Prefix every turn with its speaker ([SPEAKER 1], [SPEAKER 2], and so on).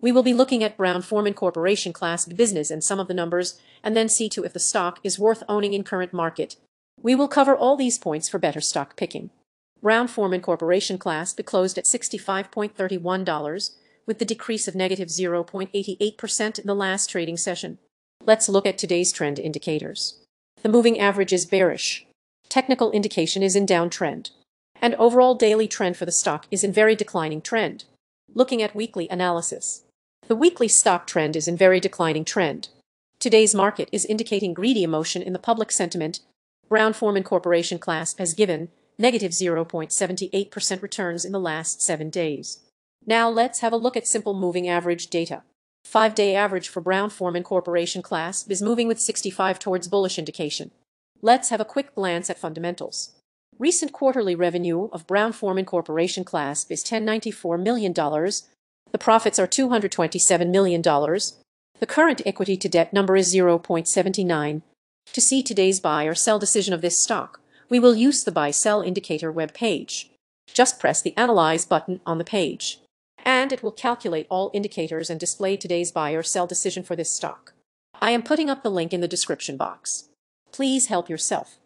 [SPEAKER 1] We will be looking at Brown-Forman Corporation class business and some of the numbers, and then see to if the stock is worth owning in current market. We will cover all these points for better stock picking. Brown-Forman Corporation class B closed at $65.31, with the decrease of negative 0.88% in the last trading session. Let's look at today's trend indicators. The moving average is bearish. Technical indication is in downtrend. And overall daily trend for the stock is in very declining trend. Looking at weekly analysis. The weekly stock trend is in very declining trend. Today's market is indicating greedy emotion in the public sentiment. Brown-Forman Corporation class has given negative 0.78% returns in the last seven days. Now let's have a look at simple moving average data. Five-day average for Brown-Forman Corporation class is moving with 65 towards bullish indication. Let's have a quick glance at fundamentals. Recent quarterly revenue of Brown-Forman Corporation class is $1094 million. The profits are $227 million. The current equity to debt number is 0.79. To see today's buy or sell decision of this stock, we will use the buy-sell indicator web page. Just press the Analyze button on the page and it will calculate all indicators and display today's buy or sell decision for this stock. I am putting up the link in the description box. Please help yourself.